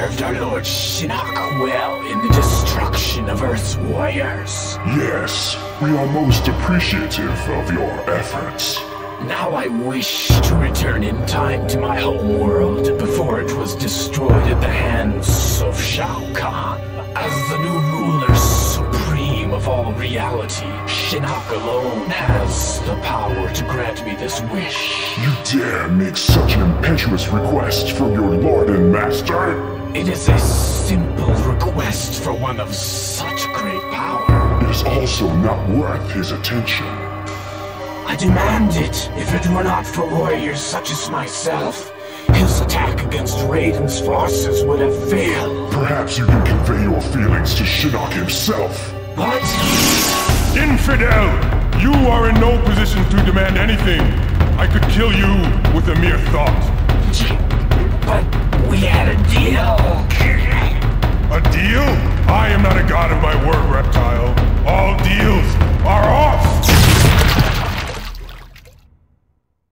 served our Lord Shinnok well in the destruction of Earth's warriors. Yes, we are most appreciative of your efforts. Now I wish to return in time to my home world before it was destroyed at the hands of Shao Kahn. As the new ruler supreme of all reality, Shinnok alone has the power to grant me this wish. You dare make such an impetuous request from your lord and master? It is a simple request for one of such great power. It is also not worth his attention. I demand it if it were not for warriors such as myself. His attack against Raiden's forces would have failed. Perhaps you can convey your feelings to Shinnok himself. What? Infidel! You are in no position to demand anything. I could kill you with a mere thought.